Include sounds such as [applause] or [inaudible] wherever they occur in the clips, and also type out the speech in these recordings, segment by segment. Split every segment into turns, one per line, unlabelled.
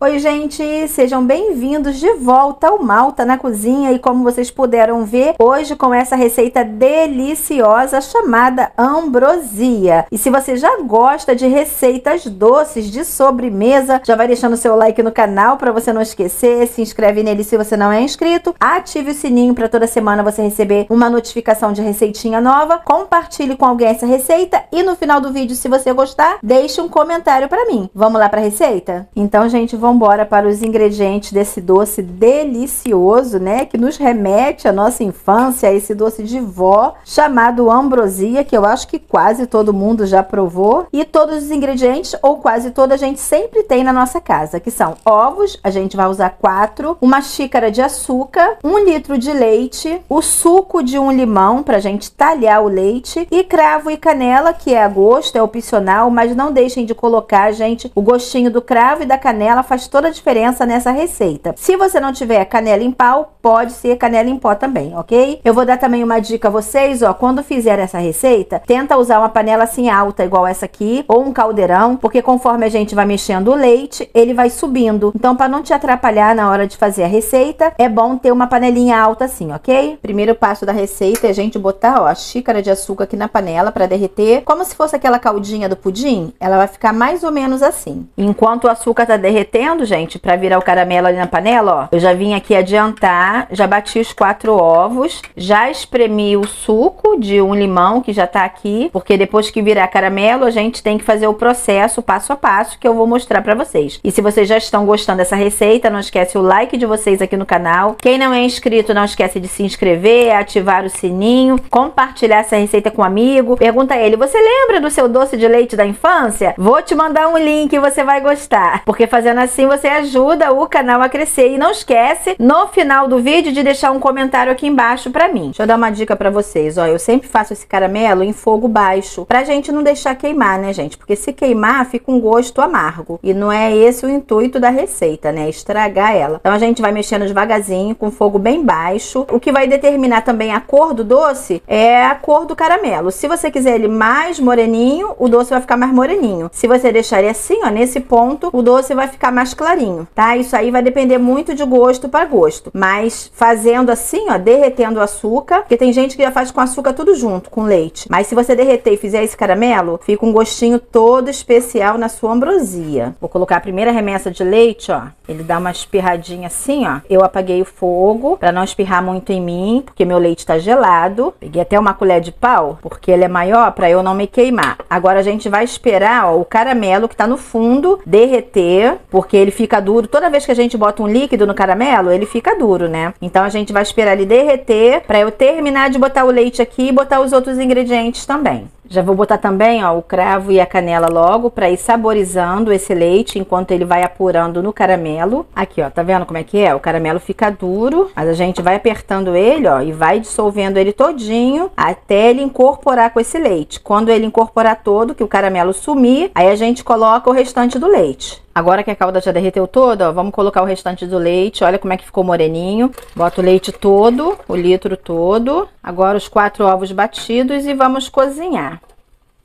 Oi, gente, sejam bem-vindos de volta ao Malta na Cozinha e como vocês puderam ver, hoje com essa receita deliciosa chamada ambrosia. E se você já gosta de receitas doces de sobremesa, já vai deixando seu like no canal para você não esquecer, se inscreve nele se você não é inscrito, ative o sininho para toda semana você receber uma notificação de receitinha nova, compartilhe com alguém essa receita e no final do vídeo, se você gostar, deixe um comentário para mim. Vamos lá para a receita? Então, gente, vamos embora para os ingredientes desse doce delicioso, né? Que nos remete à nossa infância, a esse doce de vó chamado ambrosia, que eu acho que quase todo mundo já provou. E todos os ingredientes, ou quase toda, a gente sempre tem na nossa casa, que são ovos, a gente vai usar quatro, uma xícara de açúcar, um litro de leite, o suco de um limão para a gente talhar o leite e cravo e canela, que é a gosto, é opcional, mas não deixem de colocar, gente, o gostinho do cravo e da canela toda a diferença nessa receita. Se você não tiver canela em pau, pode ser canela em pó também, ok? Eu vou dar também uma dica a vocês, ó, quando fizer essa receita, tenta usar uma panela assim alta, igual essa aqui, ou um caldeirão, porque conforme a gente vai mexendo o leite, ele vai subindo. Então, para não te atrapalhar na hora de fazer a receita, é bom ter uma panelinha alta assim, ok? Primeiro passo da receita é a gente botar, ó, a xícara de açúcar aqui na panela para derreter, como se fosse aquela caldinha do pudim, ela vai ficar mais ou menos assim. Enquanto o açúcar tá derretendo, gente, para virar o caramelo ali na panela, ó. Eu já vim aqui adiantar, já bati os quatro ovos, já espremi o suco de um limão que já tá aqui, porque depois que virar caramelo, a gente tem que fazer o processo passo a passo que eu vou mostrar para vocês. E se vocês já estão gostando dessa receita, não esquece o like de vocês aqui no canal. Quem não é inscrito, não esquece de se inscrever, ativar o sininho, compartilhar essa receita com um amigo. Pergunta a ele, você lembra do seu doce de leite da infância? Vou te mandar um link você vai gostar, porque fazendo assim Assim você ajuda o canal a crescer. E não esquece, no final do vídeo, de deixar um comentário aqui embaixo pra mim. Deixa eu dar uma dica pra vocês. Ó, eu sempre faço esse caramelo em fogo baixo. Pra gente não deixar queimar, né, gente? Porque se queimar, fica um gosto amargo. E não é esse o intuito da receita, né? Estragar ela. Então a gente vai mexendo devagarzinho, com fogo bem baixo. O que vai determinar também a cor do doce é a cor do caramelo. Se você quiser ele mais moreninho, o doce vai ficar mais moreninho. Se você deixar ele assim, ó, nesse ponto, o doce vai ficar mais mais clarinho, tá? Isso aí vai depender muito de gosto para gosto. Mas fazendo assim, ó, derretendo o açúcar, porque tem gente que já faz com açúcar tudo junto, com leite. Mas se você derreter e fizer esse caramelo, fica um gostinho todo especial na sua ambrosia. Vou colocar a primeira remessa de leite, ó. Ele dá uma espirradinha assim, ó. Eu apaguei o fogo para não espirrar muito em mim, porque meu leite tá gelado. Peguei até uma colher de pau, porque ele é maior para eu não me queimar. Agora a gente vai esperar, ó, o caramelo que tá no fundo derreter, porque porque ele fica duro. Toda vez que a gente bota um líquido no caramelo, ele fica duro, né? Então a gente vai esperar ele derreter para eu terminar de botar o leite aqui e botar os outros ingredientes também. Já vou botar também, ó, o cravo e a canela logo para ir saborizando esse leite enquanto ele vai apurando no caramelo. Aqui, ó, tá vendo como é que é? O caramelo fica duro, mas a gente vai apertando ele, ó, e vai dissolvendo ele todinho até ele incorporar com esse leite. Quando ele incorporar todo, que o caramelo sumir, aí a gente coloca o restante do leite. Agora que a calda já derreteu toda, ó, vamos colocar o restante do leite. Olha como é que ficou moreninho. Bota o leite todo, o litro todo. Agora os quatro ovos batidos e vamos cozinhar.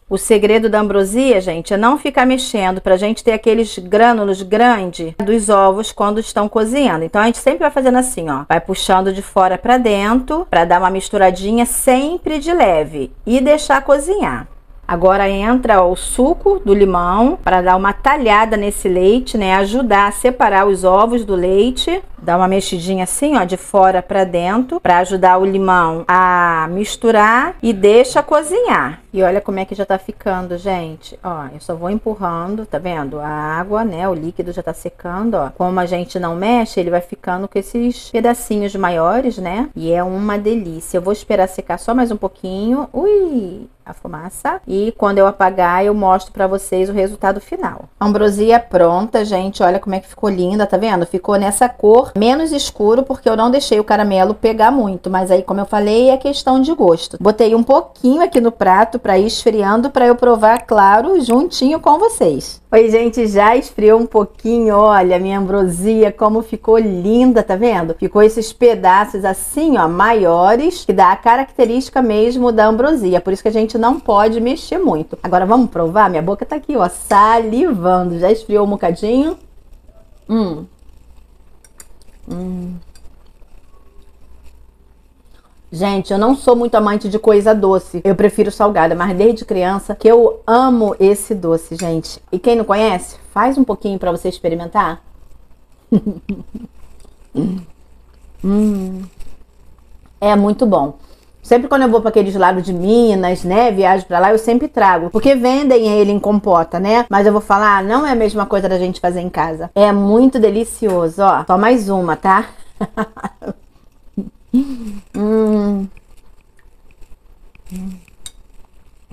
O segredo da ambrosia, gente, é não ficar mexendo para a gente ter aqueles grânulos grandes dos ovos quando estão cozinhando. Então a gente sempre vai fazendo assim, ó, vai puxando de fora para dentro para dar uma misturadinha sempre de leve e deixar cozinhar. Agora entra o suco do limão para dar uma talhada nesse leite, né? Ajudar a separar os ovos do leite. Dá uma mexidinha assim, ó, de fora para dentro, para ajudar o limão a misturar e deixa cozinhar. E olha como é que já tá ficando, gente. Ó, eu só vou empurrando, tá vendo? A água, né, o líquido já tá secando, ó. Como a gente não mexe, ele vai ficando com esses pedacinhos maiores, né? E é uma delícia. Eu vou esperar secar só mais um pouquinho. Ui! a fumaça e quando eu apagar eu mostro para vocês o resultado final. A ambrosia pronta, gente, olha como é que ficou linda, tá vendo? Ficou nessa cor menos escuro porque eu não deixei o caramelo pegar muito, mas aí como eu falei é questão de gosto. Botei um pouquinho aqui no prato para ir esfriando para eu provar, claro, juntinho com vocês. Oi, gente, já esfriou um pouquinho, olha, minha ambrosia como ficou linda, tá vendo? Ficou esses pedaços assim, ó, maiores, que dá a característica mesmo da ambrosia, por isso que a gente não pode mexer muito. Agora vamos provar? Minha boca tá aqui, ó, salivando. Já esfriou um bocadinho. Hum. Hum. Gente, eu não sou muito amante de coisa doce. Eu prefiro salgada, mas desde criança que eu amo esse doce, gente. E quem não conhece, faz um pouquinho para você experimentar. [laughs] hum. É muito bom. Sempre quando eu vou para aqueles lados de Minas, né, viajo para lá, eu sempre trago, porque vendem ele em compota, né? Mas eu vou falar, não é a mesma coisa da gente fazer em casa. É muito delicioso, ó. Só mais uma, tá? [laughs] hum.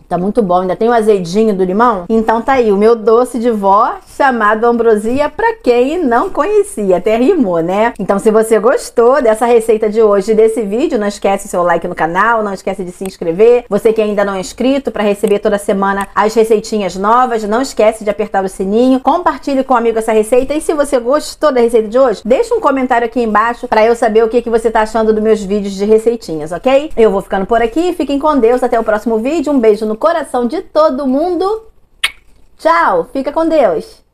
Tá muito bom. Ainda tem o azedinho do limão. Então tá aí o meu doce de vó chamado ambrosia para quem não conhecia. Até rimou, né? Então se você gostou dessa receita de hoje, desse vídeo, não esquece seu like no canal, não esquece de se inscrever. Você que ainda não é inscrito para receber toda semana as receitinhas novas, não esquece de apertar o sininho. Compartilhe com um amigo essa receita e se você gostou da receita de hoje, deixa um comentário aqui embaixo para eu saber o que, que você tá achando dos meus vídeos de receitinhas, ok? Eu vou ficando por aqui, fiquem com Deus, até o próximo vídeo. Um beijo no coração de todo mundo. Tchau, fica com Deus.